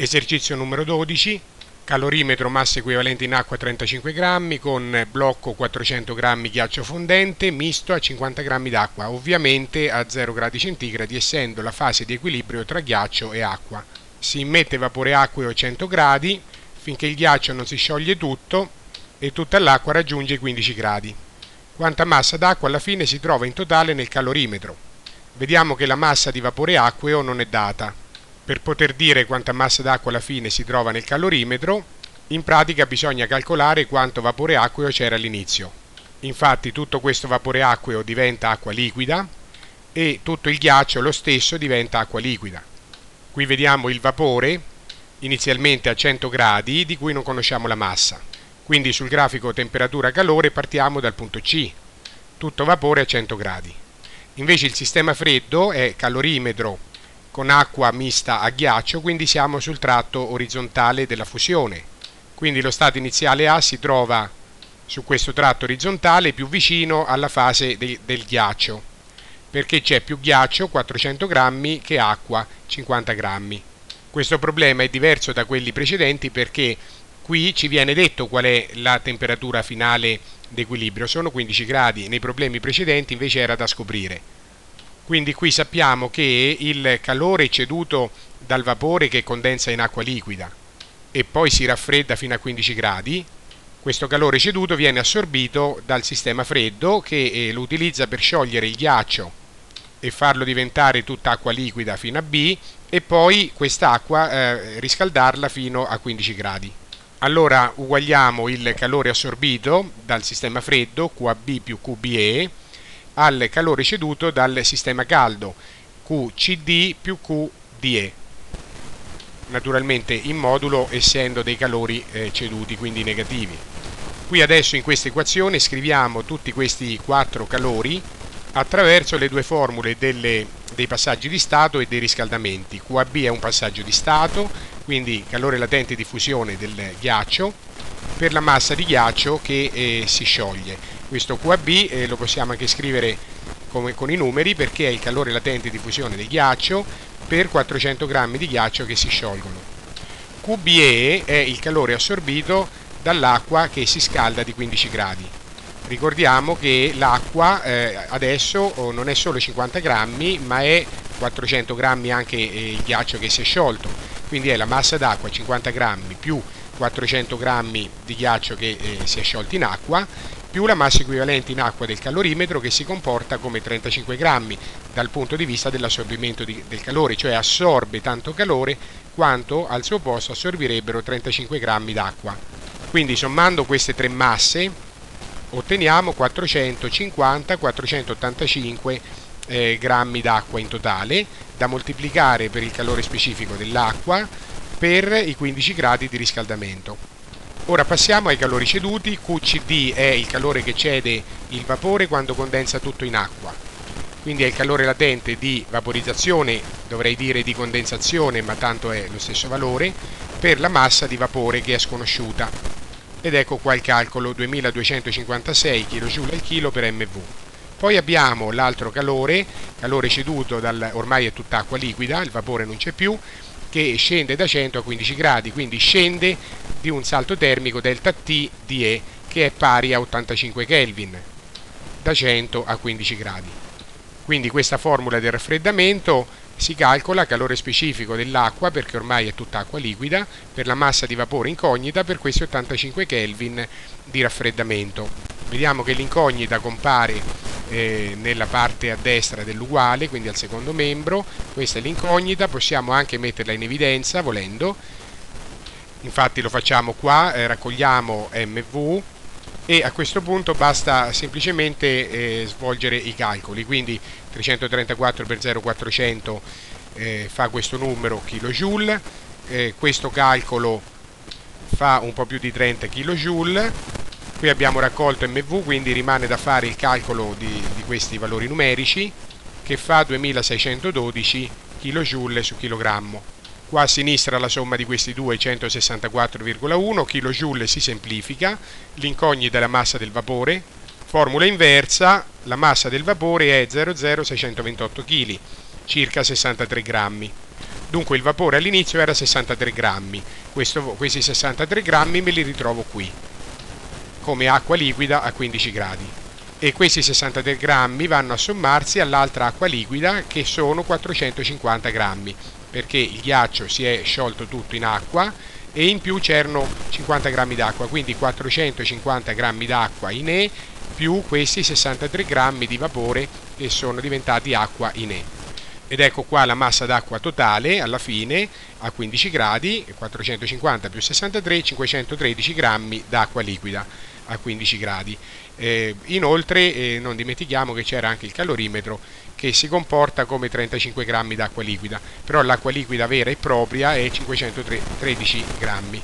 Esercizio numero 12, calorimetro massa equivalente in acqua 35 grammi con blocco 400 grammi ghiaccio fondente misto a 50 grammi d'acqua, ovviamente a 0 gradi centigradi essendo la fase di equilibrio tra ghiaccio e acqua. Si immette vapore acqueo a 100 gradi finché il ghiaccio non si scioglie tutto e tutta l'acqua raggiunge i 15 gradi. Quanta massa d'acqua alla fine si trova in totale nel calorimetro? Vediamo che la massa di vapore acqueo non è data per poter dire quanta massa d'acqua alla fine si trova nel calorimetro, in pratica bisogna calcolare quanto vapore acqueo c'era all'inizio. Infatti tutto questo vapore acqueo diventa acqua liquida e tutto il ghiaccio lo stesso diventa acqua liquida. Qui vediamo il vapore inizialmente a 100 gradi di cui non conosciamo la massa. Quindi sul grafico temperatura-calore partiamo dal punto C, tutto vapore a 100 gradi. Invece il sistema freddo è calorimetro con acqua mista a ghiaccio, quindi siamo sul tratto orizzontale della fusione. Quindi lo stato iniziale A si trova su questo tratto orizzontale più vicino alla fase de del ghiaccio, perché c'è più ghiaccio 400 grammi che acqua 50 grammi. Questo problema è diverso da quelli precedenti perché qui ci viene detto qual è la temperatura finale d'equilibrio, sono 15 gradi, nei problemi precedenti invece era da scoprire. Quindi qui sappiamo che il calore ceduto dal vapore che condensa in acqua liquida e poi si raffredda fino a 15 gradi, questo calore ceduto viene assorbito dal sistema freddo che eh, lo utilizza per sciogliere il ghiaccio e farlo diventare tutta acqua liquida fino a B e poi quest'acqua eh, riscaldarla fino a 15 gradi. Allora uguagliamo il calore assorbito dal sistema freddo QAB più QBE al calore ceduto dal sistema caldo QCD più QDE naturalmente in modulo essendo dei calori eh, ceduti quindi negativi. Qui adesso in questa equazione scriviamo tutti questi quattro calori attraverso le due formule delle, dei passaggi di stato e dei riscaldamenti. QAB è un passaggio di stato quindi calore latente di fusione del ghiaccio per la massa di ghiaccio che eh, si scioglie questo QAB eh, lo possiamo anche scrivere come, con i numeri perché è il calore latente di fusione del ghiaccio per 400 grammi di ghiaccio che si sciolgono. QBE è il calore assorbito dall'acqua che si scalda di 15 gradi. Ricordiamo che l'acqua eh, adesso oh, non è solo 50 grammi ma è 400 grammi anche eh, il ghiaccio che si è sciolto, quindi è la massa d'acqua 50 grammi più 400 grammi di ghiaccio che eh, si è sciolto in acqua più la massa equivalente in acqua del calorimetro che si comporta come 35 grammi dal punto di vista dell'assorbimento del calore, cioè assorbe tanto calore quanto al suo posto assorbirebbero 35 grammi d'acqua. Quindi sommando queste tre masse otteniamo 450-485 eh, grammi d'acqua in totale da moltiplicare per il calore specifico dell'acqua per i 15 gradi di riscaldamento. Ora passiamo ai calori ceduti, QCD è il calore che cede il vapore quando condensa tutto in acqua, quindi è il calore latente di vaporizzazione, dovrei dire di condensazione, ma tanto è lo stesso valore, per la massa di vapore che è sconosciuta. Ed ecco qua il calcolo 2256 kJ al chilo per MV. Poi abbiamo l'altro calore, calore ceduto dal, ormai è tutta acqua liquida, il vapore non c'è più, che scende da 100 a 15 gradi, quindi scende di un salto termico delta T di E che è pari a 85 Kelvin da 100 a 15 gradi. Quindi questa formula del raffreddamento si calcola calore specifico dell'acqua perché ormai è tutta acqua liquida per la massa di vapore incognita per questi 85 Kelvin di raffreddamento. Vediamo che l'incognita compare eh, nella parte a destra dell'uguale, quindi al secondo membro, questa è l'incognita, possiamo anche metterla in evidenza volendo, infatti lo facciamo qua, eh, raccogliamo MV e a questo punto basta semplicemente eh, svolgere i calcoli, quindi 334 per 0400 eh, fa questo numero kJ, eh, questo calcolo fa un po' più di 30 kJ, qui abbiamo raccolto MV quindi rimane da fare il calcolo di, di questi valori numerici che fa 2612 kJ su chilogrammo. Qua a sinistra la somma di questi due 164,1 kJ si semplifica, l'incognita è la massa del vapore, formula inversa, la massa del vapore è 0,0628 kg, circa 63 grammi. Dunque il vapore all'inizio era 63 grammi, Questo, questi 63 grammi me li ritrovo qui, come acqua liquida a 15 gradi. E questi 63 grammi vanno a sommarsi all'altra acqua liquida che sono 450 grammi, perché il ghiaccio si è sciolto tutto in acqua e in più c'erano 50 grammi d'acqua, quindi 450 grammi d'acqua in E più questi 63 grammi di vapore che sono diventati acqua in E. Ed ecco qua la massa d'acqua totale alla fine a 15 gradi, 450 più 63, 513 grammi d'acqua liquida a 15 gradi. Eh, inoltre eh, non dimentichiamo che c'era anche il calorimetro che si comporta come 35 grammi d'acqua liquida, però l'acqua liquida vera e propria è 513 grammi.